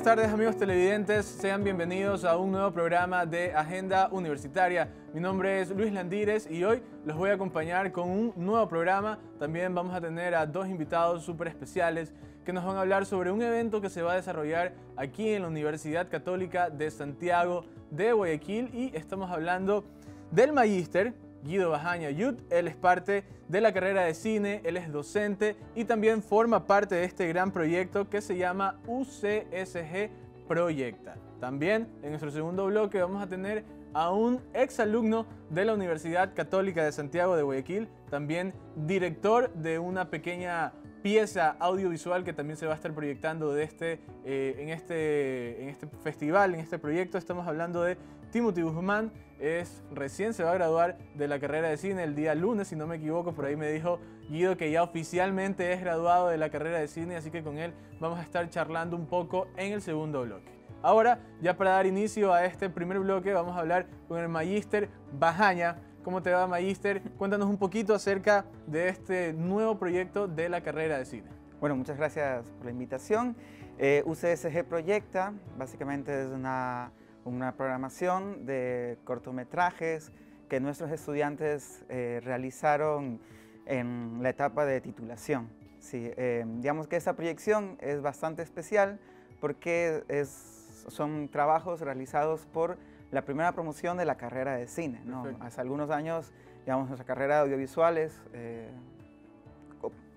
buenas tardes amigos televidentes, sean bienvenidos a un nuevo programa de Agenda Universitaria. Mi nombre es Luis Landírez y hoy los voy a acompañar con un nuevo programa. También vamos a tener a dos invitados súper especiales que nos van a hablar sobre un evento que se va a desarrollar aquí en la Universidad Católica de Santiago de Guayaquil y estamos hablando del Magíster Guido Bajaña Yut. Él es parte de la carrera de cine, él es docente y también forma parte de este gran proyecto que se llama UCSG Proyecta. También en nuestro segundo bloque vamos a tener a un exalumno de la Universidad Católica de Santiago de Guayaquil, también director de una pequeña pieza audiovisual que también se va a estar proyectando de este, eh, en, este, en este festival, en este proyecto. Estamos hablando de Timothy Guzmán es recién se va a graduar de la carrera de cine el día lunes, si no me equivoco, por ahí me dijo Guido que ya oficialmente es graduado de la carrera de cine, así que con él vamos a estar charlando un poco en el segundo bloque. Ahora, ya para dar inicio a este primer bloque, vamos a hablar con el Magíster Bajaña. ¿Cómo te va, Magíster? Cuéntanos un poquito acerca de este nuevo proyecto de la carrera de cine. Bueno, muchas gracias por la invitación. Eh, UCSG Proyecta, básicamente es una una programación de cortometrajes que nuestros estudiantes eh, realizaron en la etapa de titulación. Sí, eh, digamos que esta proyección es bastante especial porque es, son trabajos realizados por la primera promoción de la carrera de cine. ¿no? Hace algunos años, digamos, nuestra carrera de audiovisuales eh,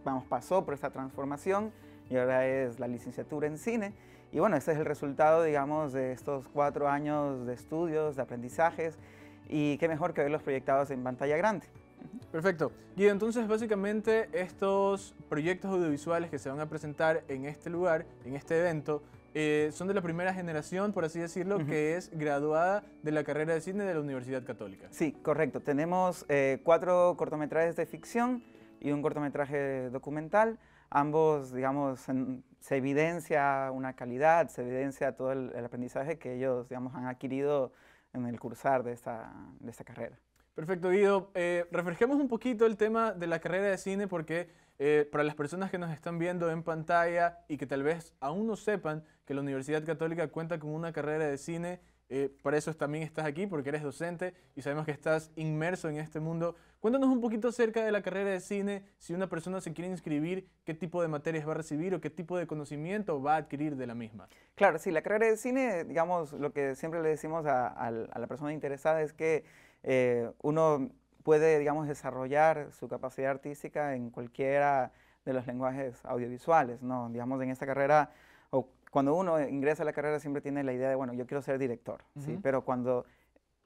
vamos, pasó por esta transformación y ahora es la licenciatura en cine. Y bueno, este es el resultado, digamos, de estos cuatro años de estudios, de aprendizajes, y qué mejor que verlos proyectados en pantalla grande. Perfecto. Y entonces básicamente estos proyectos audiovisuales que se van a presentar en este lugar, en este evento, eh, son de la primera generación, por así decirlo, que es graduada de la carrera de cine de la Universidad Católica. Sí, correcto. Tenemos eh, cuatro cortometrajes de ficción y un cortometraje documental ambos, digamos, se evidencia una calidad, se evidencia todo el, aprendizaje que ellos, digamos, han adquirido en el cursar de esta, de esta carrera. Perfecto, Guido. Eh, un poquito el tema de la carrera de cine porque eh, para las personas que nos están viendo en pantalla y que tal vez aún no sepan que la Universidad Católica cuenta con una carrera de cine, eh, para eso también estás aquí, porque eres docente y sabemos que estás inmerso en este mundo. Cuéntanos un poquito acerca de la carrera de cine, si una persona se quiere inscribir, qué tipo de materias va a recibir o qué tipo de conocimiento va a adquirir de la misma. Claro, sí, la carrera de cine, digamos, lo que siempre le decimos a, la persona interesada es que eh, uno puede, digamos, desarrollar su capacidad artística en cualquiera de los lenguajes audiovisuales, ¿no? Digamos, en esta carrera cuando uno ingresa a la carrera siempre tiene la idea de, bueno, yo quiero ser director, ¿sí? Pero cuando,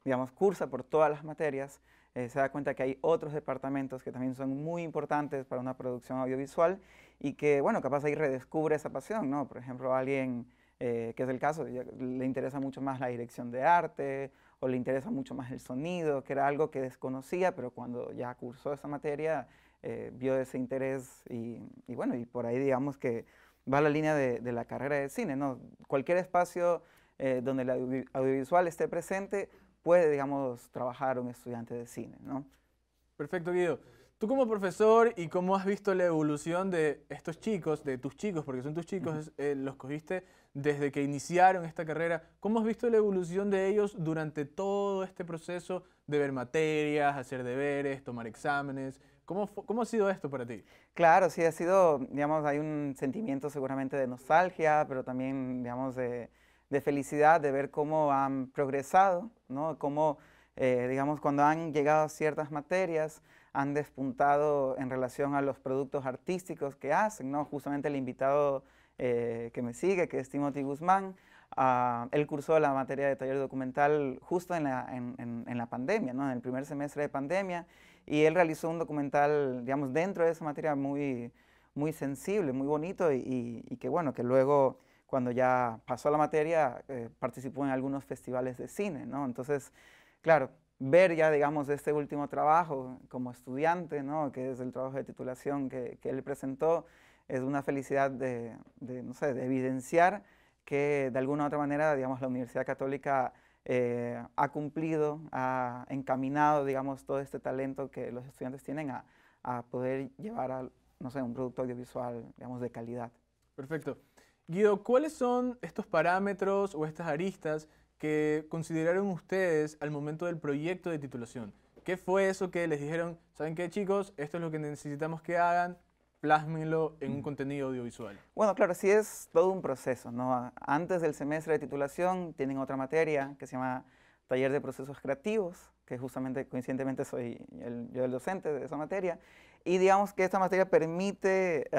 digamos, cursa por todas las materias, eh, se da cuenta que hay otros departamentos que también son muy importantes para una producción audiovisual y que, bueno, capaz ahí redescubre esa pasión, ¿no? Por ejemplo, alguien, eh, que es el caso, le interesa mucho más la dirección de arte o le interesa mucho más el sonido, que era algo que desconocía, pero cuando ya cursó esa materia, eh, vio ese interés y, y, bueno, y por ahí digamos que va la línea de, la carrera de cine. ¿no? Cualquier espacio eh, donde el audiovisual esté presente puede, digamos, trabajar un estudiante de cine. ¿no? Perfecto, Guido. Tú como profesor y cómo has visto la evolución de estos chicos, de tus chicos, porque son tus chicos, eh, los cogiste desde que iniciaron esta carrera, ¿cómo has visto la evolución de ellos durante todo este proceso de ver materias, hacer deberes, tomar exámenes? ¿Cómo, ¿Cómo ha sido esto para ti? Claro, sí, ha sido, digamos, hay un sentimiento seguramente de nostalgia, pero también, digamos, de, de felicidad de ver cómo han progresado, ¿no? Cómo, eh, digamos, cuando han llegado a ciertas materias, han despuntado en relación a los productos artísticos que hacen, ¿no? Justamente el invitado eh, que me sigue, que es Timothy Guzmán, uh, él cursó la materia de taller documental justo en la, en, en la pandemia, ¿no? En el primer semestre de pandemia, y él realizó un documental, digamos, dentro de esa materia muy, muy sensible, muy bonito y, que bueno, que luego cuando ya pasó la materia eh, participó en algunos festivales de cine, ¿no? Entonces, claro, ver ya, digamos, este último trabajo como estudiante, ¿no? Que es el trabajo de titulación que, que él presentó, es una felicidad de, no sé, de evidenciar que de alguna u otra manera, digamos, la Universidad Católica eh, ha cumplido, ha encaminado, digamos, todo este talento que los estudiantes tienen a, a poder llevar a, no sé, un producto audiovisual, digamos, de calidad. Perfecto. Guido, ¿cuáles son estos parámetros o estas aristas que consideraron ustedes al momento del proyecto de titulación? ¿Qué fue eso que les dijeron, saben qué chicos, esto es lo que necesitamos que hagan, plásmenlo en un contenido audiovisual? Bueno, claro, sí es todo un proceso, ¿no? Antes del semestre de titulación tienen otra materia que se llama taller de procesos creativos, que justamente coincidentemente soy yo el docente de esa materia, y digamos que esta materia permite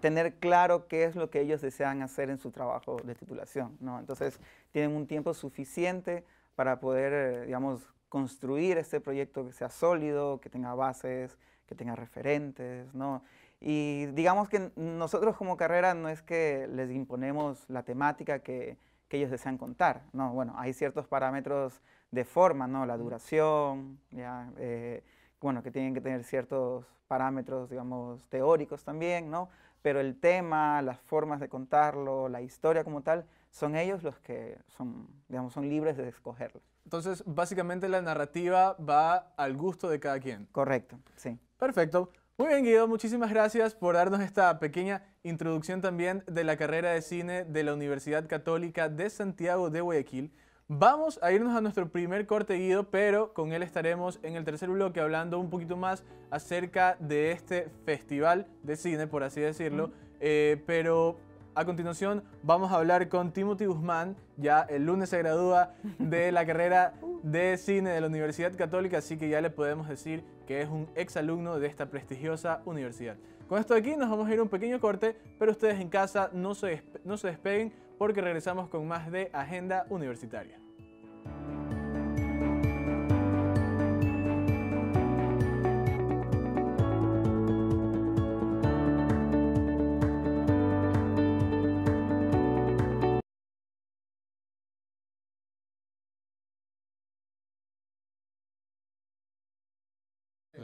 tener claro qué es lo que ellos desean hacer en su trabajo de titulación, ¿no? Entonces tienen un tiempo suficiente para poder, digamos, construir este proyecto que sea sólido, que tenga bases, que tenga referentes, ¿no? Y digamos que nosotros como carrera no es que les imponemos la temática que, que ellos desean contar, ¿no? Bueno, hay ciertos parámetros de forma, ¿no? La duración, ya, eh, bueno, que tienen que tener ciertos parámetros, digamos, teóricos también, ¿no? Pero el tema, las formas de contarlo, la historia como tal, son ellos los que son, digamos, son libres de escogerlo. Entonces, básicamente la narrativa va al gusto de cada quien. Correcto, sí. Perfecto. Muy bien, Guido, muchísimas gracias por darnos esta pequeña introducción también de la carrera de cine de la Universidad Católica de Santiago de Guayaquil. Vamos a irnos a nuestro primer corte, Guido, pero con él estaremos en el tercer bloque hablando un poquito más acerca de este festival de cine, por así decirlo. Eh, pero a continuación vamos a hablar con Timothy Guzmán, ya el lunes se gradúa de la carrera de cine de la Universidad Católica, así que ya le podemos decir que es un exalumno de esta prestigiosa universidad. Con esto de aquí nos vamos a ir a un pequeño corte, pero ustedes en casa no se, no se despeguen porque regresamos con más de Agenda Universitaria.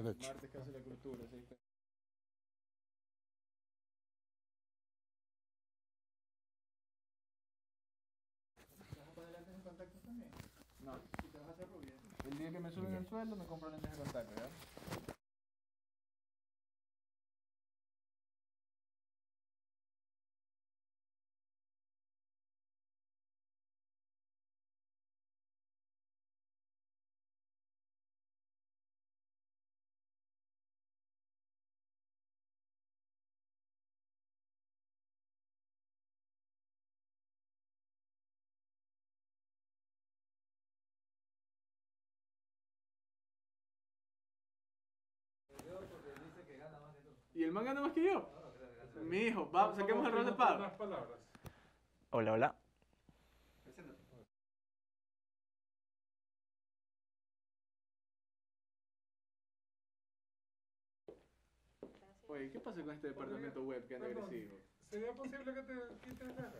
Martes casi la cultura, sí. ¿Vas a poner lentes de contacto también? No, si te vas a hacer rubia. El día que me suben el sueldo me compro lentes de contacto, ¿verdad? Man gana más que yo? Mi hijo, vamos, saquemos el rol de espada. Hola, hola. Oye, ¿qué pasa con este departamento web que anda agresivo? ¿Sería posible que te quites la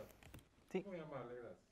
Sí. Muy amable, gracias.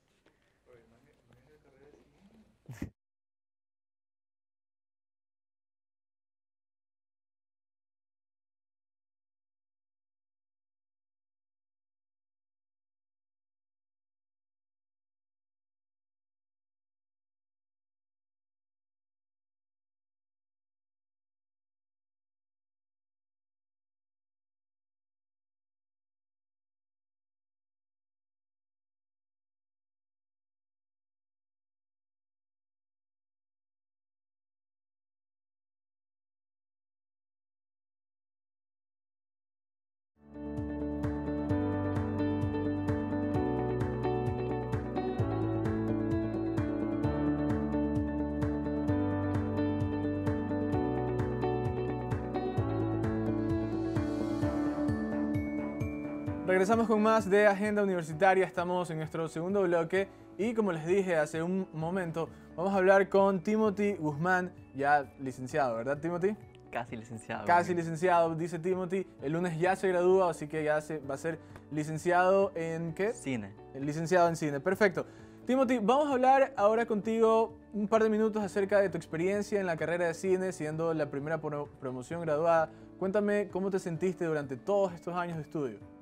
Regresamos con más de Agenda Universitaria, estamos en nuestro segundo bloque y como les dije hace un momento, vamos a hablar con Timothy Guzmán, ya licenciado, ¿verdad Timothy? Casi licenciado. Casi licenciado, dice Timothy, el lunes ya se gradúa, así que ya se, va a ser licenciado en ¿qué? Cine. Licenciado en cine, perfecto. Timothy, vamos a hablar ahora contigo un par de minutos acerca de tu experiencia en la carrera de cine, siendo la primera promoción graduada. Cuéntame cómo te sentiste durante todos estos años de estudio.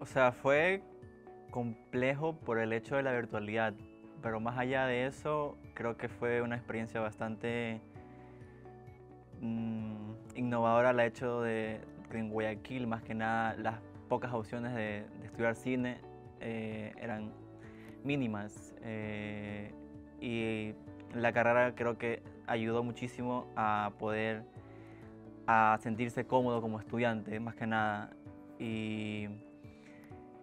O sea, fue complejo por el hecho de la virtualidad, pero más allá de eso, creo que fue una experiencia bastante mm, innovadora el hecho de que en Guayaquil, más que nada, las pocas opciones de, estudiar cine eh, eran mínimas. eh, y la carrera creo que ayudó muchísimo a poder a sentirse cómodo como estudiante, más que nada. Y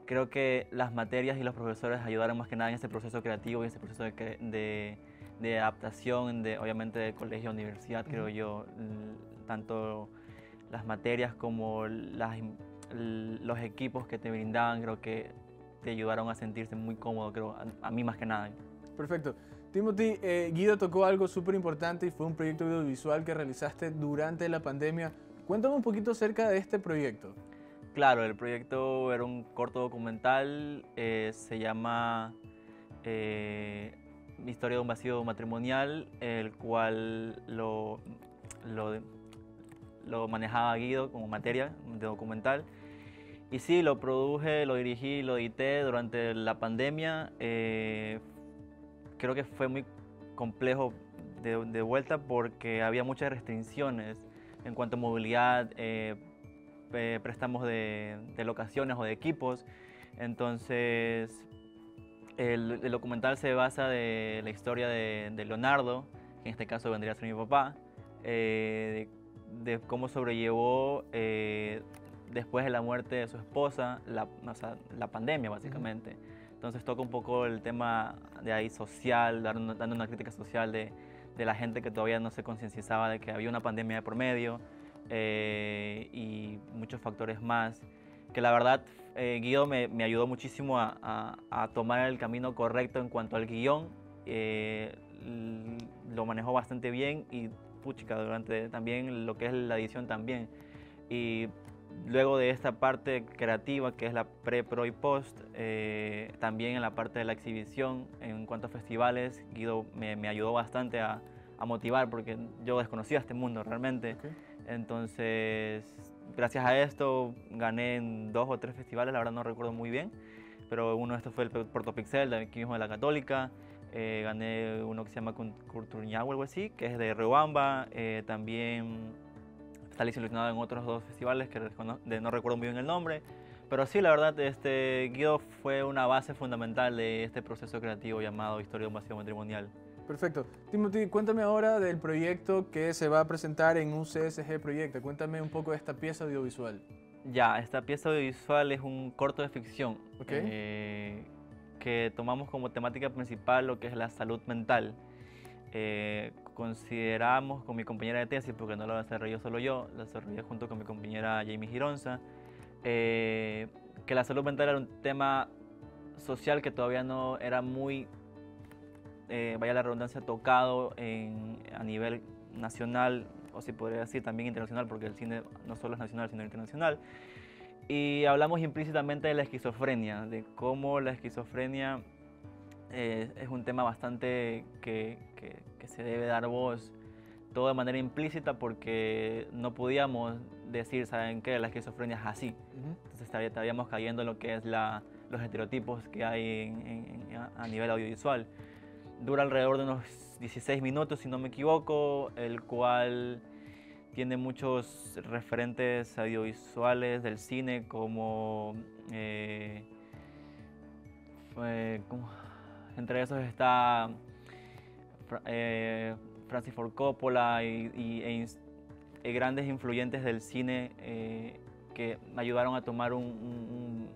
creo que las materias y los profesores ayudaron más que nada en ese proceso creativo y ese proceso de, de, de adaptación, de, obviamente de colegio a universidad, creo yo. Tanto las materias como las, los equipos que te brindaban, creo que te ayudaron a sentirse muy cómodo, creo, a, a mí más que nada. Perfecto. Timothy, eh, Guido tocó algo súper importante y fue un proyecto audiovisual que realizaste durante la pandemia. Cuéntame un poquito acerca de este proyecto. Claro, el proyecto era un corto documental, eh, se llama eh, historia de un vacío matrimonial, el cual lo, manejaba Guido como materia de documental. Y sí, lo produje, lo dirigí, lo edité durante la pandemia. eh, creo que fue muy complejo de, vuelta porque había muchas restricciones en cuanto a movilidad, eh, préstamos de, de locaciones o de equipos. Entonces, el, el documental se basa de la historia de, de Leonardo, que en este caso vendría a ser mi papá, eh, de, de cómo sobrellevó eh, después de la muerte de su esposa la, o sea, la pandemia, básicamente. Entonces toca un poco el tema de ahí social, dando, dando una crítica social de, de la gente que todavía no se concienciaba de que había una pandemia de por medio eh, y muchos factores más. Que la verdad, eh, Guido me, me ayudó muchísimo a, a- a tomar el camino correcto en cuanto al guion. eh, lo manejó bastante bien y puchica, durante también lo que es la edición también. Y luego de esta parte creativa, que es la pre, pro y post, eh, también en la parte de la exhibición, en cuanto a festivales, Guido me, me ayudó bastante a, a motivar porque yo desconocía este mundo realmente. Ok. Entonces, gracias a esto gané en dos o tres festivales, la verdad no recuerdo muy bien, pero uno de estos fue el Puerto Pixel, de aquí mismo de la Católica. eh, gané uno que se llama Culturñá o algo así, que es de Riobamba. eh, también salí seleccionado en otros dos festivales que no recuerdo muy bien el nombre. Pero sí, la verdad, este, Guido fue una base fundamental de este proceso creativo llamado Historia de un vacío matrimonial. Perfecto. Timothy, cuéntame ahora del proyecto que se va a presentar en un CSG Proyecto. Cuéntame un poco de esta pieza audiovisual. Ya, esta pieza audiovisual es un corto de ficción eh, que tomamos como temática principal lo que es la salud mental. Eh, consideramos con mi compañera de tesis, porque no lo desarrollé solo yo, lo desarrollé junto con mi compañera Jamie Gironza, eh, que la salud mental era un tema social que todavía no era muy, eh, vaya la redundancia, tocado en- a nivel nacional, o si podría decir también internacional, porque el cine no solo es nacional, sino internacional. Y hablamos implícitamente de la esquizofrenia, de cómo la esquizofrenia eh, es un tema bastante que, que- que se debe dar voz, todo de manera implícita, porque no podíamos decir, ¿saben qué? La esquizofrenia es así. Entonces estaría- estaríamos cayendo en lo que es la, los estereotipos que hay en- en- en- a- a nivel audiovisual. Dura alrededor de unos 16 minutos, si no me equivoco, el cual tiene muchos referentes audiovisuales del cine como... eh, entre esos está eh, Francis Ford Coppola y, e e grandes influyentes del cine eh, que me ayudaron a tomar un- un-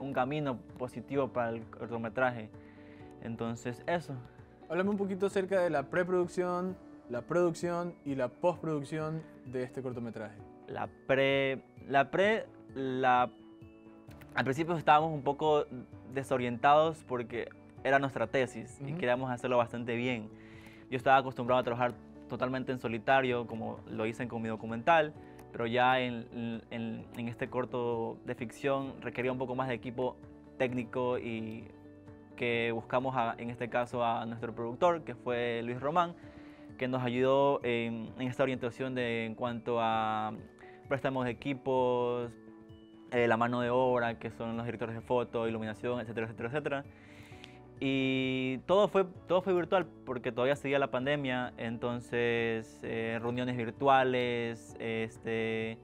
un camino positivo para el cortometraje. Entonces, eso. Háblame un poquito acerca de la preproducción, la producción y la postproducción de este cortometraje. La pre, la pre, la, al principio estábamos un poco desorientados porque era nuestra tesis y Ujú. queríamos hacerlo bastante bien. Yo estaba acostumbrado a trabajar totalmente en solitario, como lo hice con mi documental, pero ya en, en- en este corto de ficción requería un poco más de equipo técnico y que buscamos a- en este caso a nuestro productor, que fue Luis Román, que nos ayudó en, en esta orientación de, en cuanto a préstamos de equipos, eh, la mano de obra, que son los directores de foto, iluminación, etcétera, etcétera, etcétera. Y todo fue, todo fue virtual porque todavía seguía la pandemia, entonces eh, reuniones virtuales, este,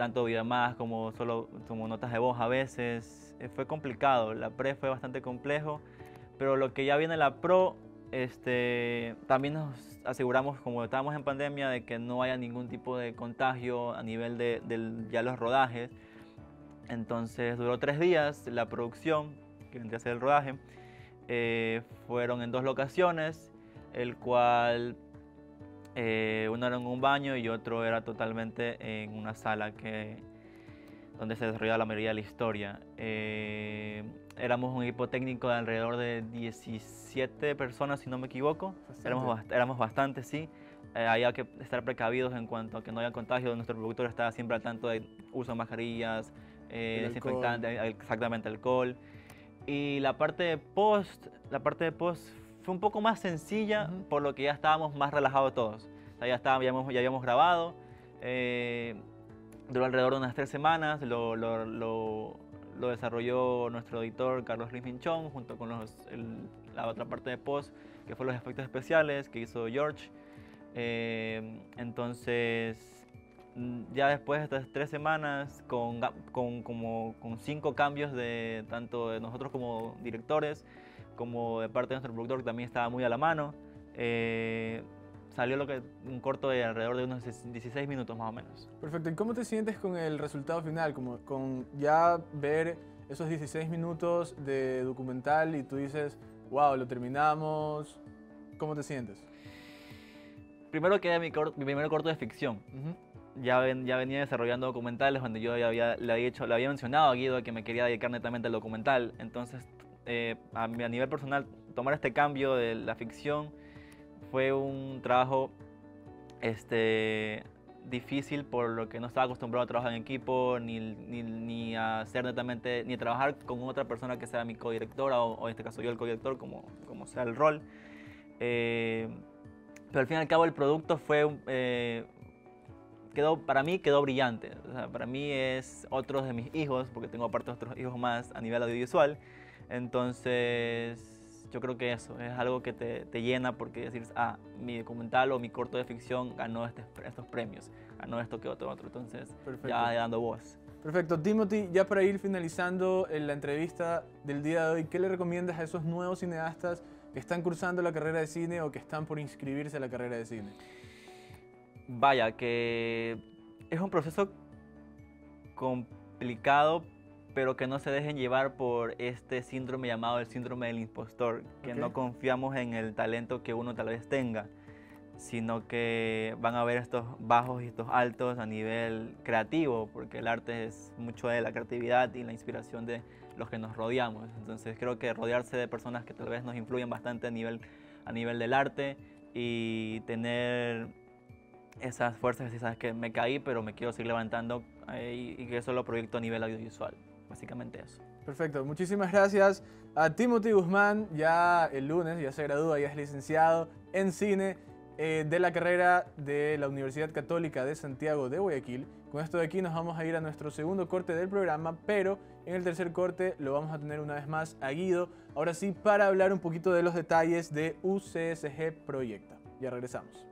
tanto videollamadas como solo como notas de voz a veces. Eh, fue complicado, la pre fue bastante complejo, pero lo que ya viene la pro, este, también nos aseguramos, como estábamos en pandemia, de que no haya ningún tipo de contagio a nivel de, del- ya los rodajes. Entonces duró tres días la producción, que vendría a ser el rodaje. Eh, fueron en dos locaciones, el cual eh, uno era en un baño y otro era totalmente en una sala que, donde se desarrollaba la mayoría de la historia. Eh, éramos un equipo técnico de alrededor de 17 personas, si no me equivoco. Éramos, bast- éramos bastantes, sí. Eh, había que estar precavidos en cuanto a que no haya contagio. Nuestro productor estaba siempre al tanto de uso de mascarillas, eh, exactamente alcohol. Y la parte de post, la parte de post fue un poco más sencilla, Ujú. por lo que ya estábamos más relajados todos. O sea, ya, estábamos, ya, habíamos, ya habíamos grabado. eh, duró alrededor de unas tres semanas. Lo, lo- lo- lo desarrolló nuestro editor Carlos Luis Minchón, junto con los, el- la otra parte de post, que fue los efectos especiales que hizo George. Eh, entonces, mm, ya después de estas tres semanas, con, con, como, con cinco cambios de tanto de nosotros como directores, como de parte de nuestro productor, que también estaba muy a la mano, eh, salió lo que, un corto de alrededor de unos 16 minutos más o menos. Perfecto. ¿Y cómo te sientes con el resultado final? Como con ya ver esos 16 minutos de documental y tú dices, wow, lo terminamos. ¿Cómo te sientes? Primero queda mi, cor- mi primer corto de ficción. Ujú. ya, ven- ya venía desarrollando documentales donde yo ya había, le, había hecho, le había mencionado a Guido que me quería dedicar netamente al documental. Entonces, eh, a, a nivel personal, tomar este cambio de la ficción fue un trabajo este, difícil por lo que no estaba acostumbrado a trabajar en equipo, ni, ni, ni a hacer netamente, ni a trabajar con otra persona que sea mi codirectora o, o en este caso yo el codirector, como, como sea el rol. Eh, pero al fin y al cabo el producto fue eh, quedó para mí quedó brillante O sea, para mí es otro de mis hijos porque tengo aparte otros hijos más a nivel audiovisual entonces yo creo que eso es algo que te, te llena porque decir ah mi documental o mi corto de ficción ganó este- estos premios ganó esto que otro otro entonces Perfecto. ya dando voz Perfecto. Timothy, ya para ir finalizando en la entrevista del día de hoy, ¿qué le recomiendas a esos nuevos cineastas que están cursando la carrera de cine o que están por inscribirse a la carrera de cine? Vaya, que es un proceso complicado, pero que no se dejen llevar por este síndrome llamado el síndrome del impostor, que Ok. no confiamos en el talento que uno tal vez tenga, sino que van a ver estos bajos y estos altos a nivel creativo, porque el arte es mucho de la creatividad y la inspiración de los que nos rodeamos. Entonces creo que rodearse de personas que tal vez nos influyen bastante a nivel, a nivel del arte y tener esas fuerzas y sabes que me caí, pero me quiero seguir levantando eh, y, y que eso lo proyecto a nivel audiovisual. Básicamente eso. Perfecto, muchísimas gracias a Timothy Guzmán, ya el lunes, ya se gradúa, ya es licenciado en cine eh, de la carrera de la Universidad Católica de Santiago de Guayaquil. Con esto de aquí nos vamos a ir a nuestro segundo corte del programa, pero en el tercer corte lo vamos a tener una vez más a Guido, ahora sí para hablar un poquito de los detalles de UCSG Proyecta. Ya regresamos.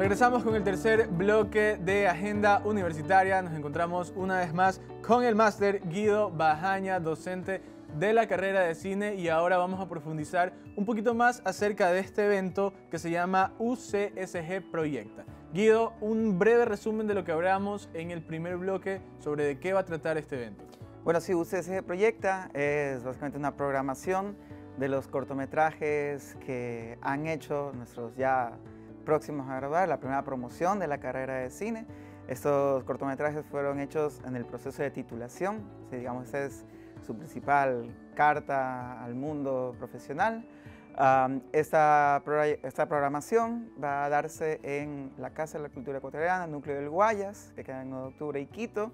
Regresamos con el tercer bloque de Agenda Universitaria. Nos encontramos una vez más con el máster Guido Bajaña, docente de la carrera de cine y ahora vamos a profundizar un poquito más acerca de este evento que se llama UCSG Proyecta. Guido, un breve resumen de lo que hablamos en el primer bloque sobre de qué va a tratar este evento. Bueno, sí, UCSG Proyecta es básicamente una programación de los cortometrajes que han hecho nuestros ya próximos a graduar, la primera promoción de la carrera de cine. Estos cortometrajes fueron hechos en el proceso de titulación, sí, digamos, esa es su principal carta al mundo profesional. Um, esta, esta, programación va a darse en la Casa de la Cultura Ecuatoriana, Núcleo del Guayas, que queda en 9 de octubre y Quito,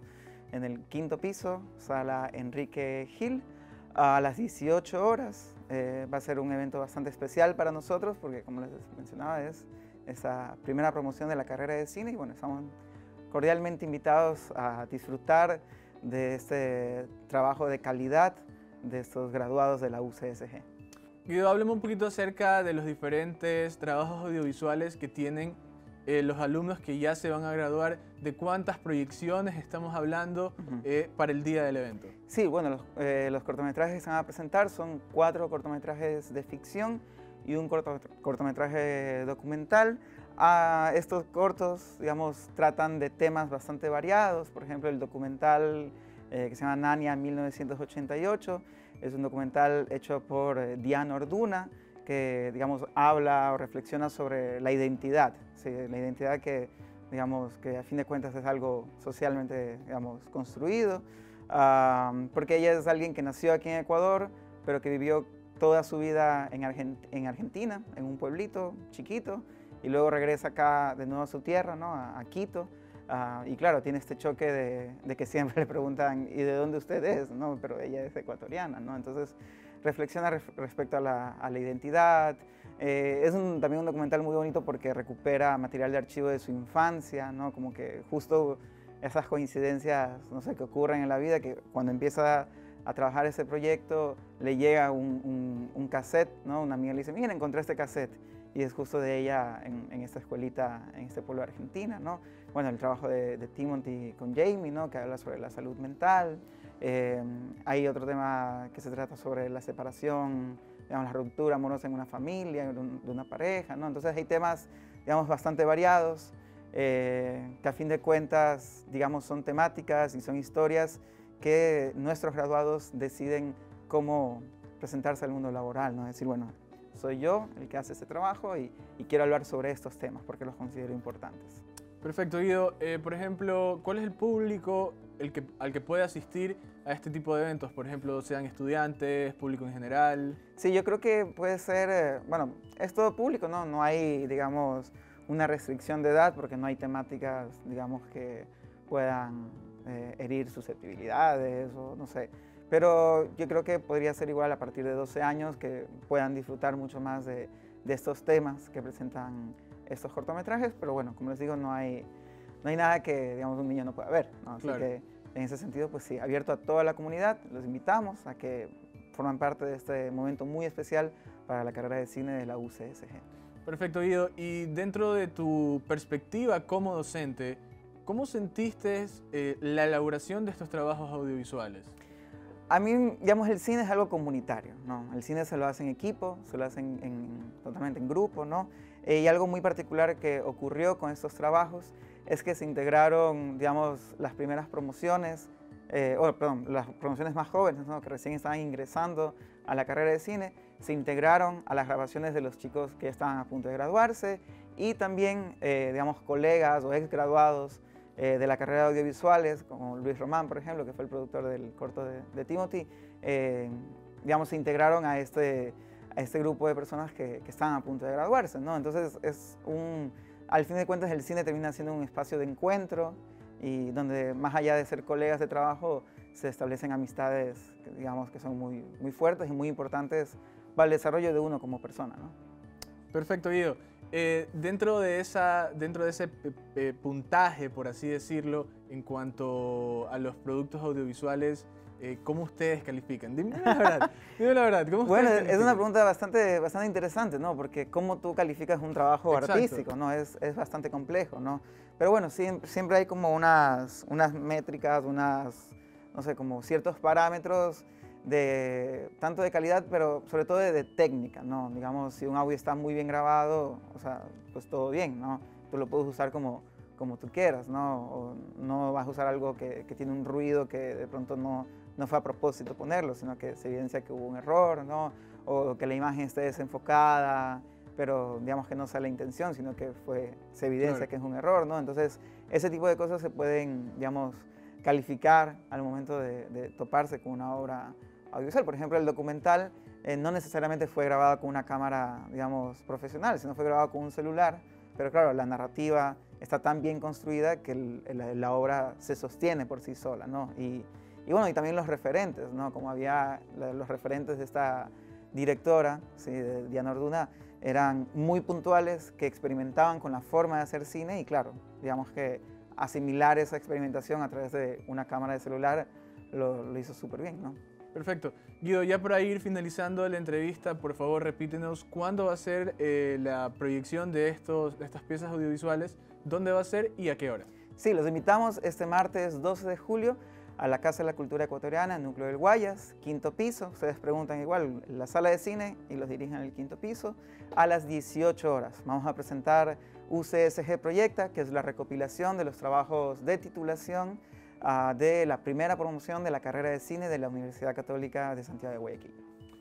en el quinto piso, sala Enrique Gil, a las 18 horas. Eh, va a ser un evento bastante especial para nosotros porque, como les mencionaba, es esa primera promoción de la carrera de cine y bueno, estamos cordialmente invitados a disfrutar de este trabajo de calidad de estos graduados de la UCSG. Guido, hábleme un poquito acerca de los diferentes trabajos audiovisuales que tienen eh, los alumnos que ya se van a graduar, de cuántas proyecciones estamos hablando eh, para el día del evento. Sí, bueno, los, eh, los, cortometrajes que se van a presentar son cuatro cortometrajes de ficción y un cortometraje documental. Ah, estos cortos, digamos, tratan de temas bastante variados, por ejemplo, el documental que se llama Nania 1988, es un documental hecho por eh, Diana Orduna, que digamos, habla o reflexiona sobre la identidad, la identidad que, digamos, que a fin de cuentas es algo socialmente digamos, construido, porque ella es alguien que nació aquí en Ecuador, pero que vivió toda su vida en, en Argentina, en un pueblito chiquito, y luego regresa acá de nuevo a su tierra, ¿no? a Quito, Ah, y claro, tiene este choque de, que siempre le preguntan, ¿y de dónde usted es? No, pero ella es ecuatoriana, ¿no? Entonces, reflexiona respecto a la, identidad. Eh, es también un documental muy bonito porque recupera material de archivo de su infancia, ¿no? Como que justo esas coincidencias, no sé, que ocurren en la vida, que cuando empieza a trabajar ese proyecto, le llega un, un, cassette, ¿no? Una amiga le dice, miren, encontré este cassette. Y es justo de ella en, en esta escuelita, en este pueblo de Argentina, ¿no? bueno, el trabajo de, Timothy con Jamie, ¿no? que habla sobre la salud mental. Eh, hay otro tema que se trata sobre la separación, digamos, la ruptura amorosa en una familia, de una pareja. ¿no? Entonces hay temas, digamos, bastante variados, eh, que a fin de cuentas, digamos, son temáticas y son historias que nuestros graduados deciden cómo presentarse al mundo laboral, ¿no? Es decir, bueno, soy yo el que hace este trabajo y quiero hablar sobre estos temas porque los considero importantes. Perfecto, Guido. Eh, por ejemplo, ¿cuál es el público el que, al que puede asistir a este tipo de eventos? Por ejemplo, sean estudiantes, público en general. Sí, yo creo que puede ser, eh, bueno, es todo público, ¿no? No hay, digamos, una restricción de edad porque no hay temáticas, digamos, que puedan eh, herir susceptibilidades o no sé. Pero yo creo que podría ser igual a partir de 12 años que puedan disfrutar mucho más de, de estos temas que presentan estos cortometrajes, pero bueno, como les digo, no hay, no hay nada que, digamos, un niño no pueda ver, Así que en ese sentido, pues sí, abierto a toda la comunidad, los invitamos a que forman parte de este momento muy especial para la carrera de cine de la UCSG. Perfecto, Guido. Y dentro de tu perspectiva como docente, ¿cómo sentiste eh, la elaboración de estos trabajos audiovisuales? A mí, digamos, el cine es algo comunitario, ¿no? El cine se lo hace en equipo, se lo hacen en, totalmente en grupo, ¿no? Eh, y algo muy particular que ocurrió con estos trabajos es que se integraron, digamos, las primeras promociones, eh, o, perdón, las promociones más jóvenes, que recién estaban ingresando a la carrera de cine, se integraron a las grabaciones de los chicos que estaban a punto de graduarse y también, eh, digamos, colegas o ex graduados de la carrera de audiovisuales, como Luis Román, por ejemplo, que fue el productor del corto de, de Timothy, digamos, se integraron a este a este grupo de personas que, que están a punto de graduarse, ¿no? Entonces es un, al fin de cuentas el cine termina siendo un espacio de encuentro y donde más allá de ser colegas de trabajo se establecen amistades, digamos, que son muy, muy fuertes y muy importantes para el desarrollo de uno como persona, ¿no? Perfecto, Guido. Eh, dentro, de esa, dentro de ese puntaje, por así decirlo, en cuanto a los productos audiovisuales eh, ¿cómo ustedes califican? Dime la verdad, dime la verdad. ¿cómo bueno, es una pregunta bastante, bastante interesante, ¿no? Porque cómo tú calificas un trabajo artístico, ¿no? Es, es, bastante complejo, ¿no? Pero bueno, siempre, siempre hay como unas, unas métricas, unas, no sé, como ciertos parámetros de tanto de calidad, pero sobre todo de, de, técnica, ¿no? Digamos, si un audio está muy bien grabado, o sea, pues todo bien, ¿no? Tú lo puedes usar como, como tú quieras, ¿no? O no vas a usar algo que, que tiene un ruido que de pronto no, no fue a propósito ponerlo, sino que se evidencia que hubo un error, ¿no? O que la imagen esté desenfocada, pero digamos que no sea la intención, sino que fue, se evidencia Claro. que es un error, ¿no? Entonces, ese tipo de cosas se pueden, digamos, calificar al momento de, de toparse con una obra audiovisual. Por ejemplo, el documental eh, no necesariamente fue grabado con una cámara, digamos, profesional, sino fue grabado con un celular, pero claro, la narrativa está tan bien construida que el- la, la obra se sostiene por sí sola, ¿no? Y, y bueno, y también los referentes, ¿no? Como había los referentes de esta directora, ¿sí? de Diana Orduna, eran muy puntuales, que experimentaban con la forma de hacer cine y claro, digamos que asimilar esa experimentación a través de una cámara de celular lo, lo hizo súper bien, ¿no? Perfecto. Guido, ya para ir finalizando la entrevista, por favor repítenos cuándo va a ser eh, la proyección de, estos, de estas piezas audiovisuales, dónde va a ser y a qué hora. Sí, los invitamos este martes 12 de julio a la Casa de la Cultura Ecuatoriana, Núcleo del Guayas, quinto piso. Ustedes preguntan igual, la sala de cine y los dirigen al quinto piso a las 18 horas. Vamos a presentar UCSG Proyecta, que es la recopilación de los trabajos de titulación ah, de la primera promoción de la carrera de cine de la Universidad Católica de Santiago de Guayaquil.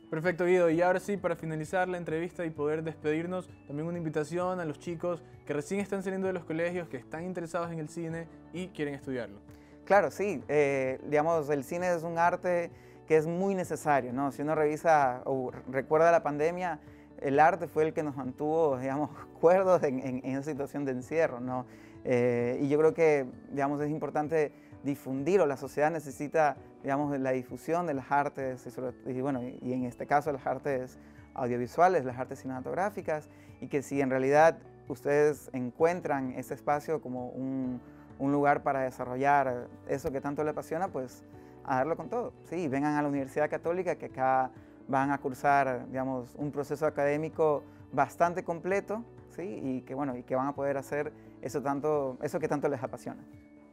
Perfecto, Guido. Y ahora sí, para finalizar la entrevista y poder despedirnos, también una invitación a los chicos que recién están saliendo de los colegios, que están interesados en el cine y quieren estudiarlo. Claro, sí. eh, digamos, el cine es un arte que es muy necesario, ¿no? Si uno revisa o recuerda la pandemia, el arte fue el que nos mantuvo, digamos, cuerdos en, en- en esa situación de encierro, ¿no? Eh, y yo creo que, digamos, es importante difundir o la sociedad necesita, digamos, la difusión de las artes y, bueno, y, en este caso las artes audiovisuales, las artes cinematográficas, y que si en realidad ustedes encuentran ese espacio como un, un lugar para desarrollar eso que tanto le apasiona, pues a darlo con todo. Sí, vengan a la Universidad Católica que acá van a cursar, digamos, un proceso académico bastante completo, ¿sí? Y que bueno, y que van a poder hacer eso tanto eso que tanto les apasiona.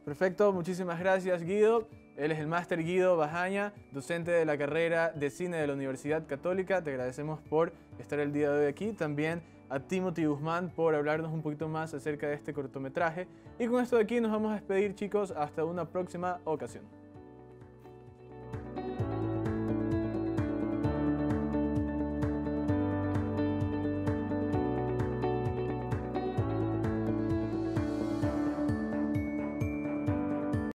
Perfecto, muchísimas gracias Guido. Él es el máster Guido Bajaña, docente de la carrera de cine de la Universidad Católica. Te agradecemos por estar el día de hoy aquí. También a Timothy Guzmán por hablarnos un poquito más acerca de este cortometraje. Y con esto de aquí nos vamos a despedir chicos hasta una próxima ocasión.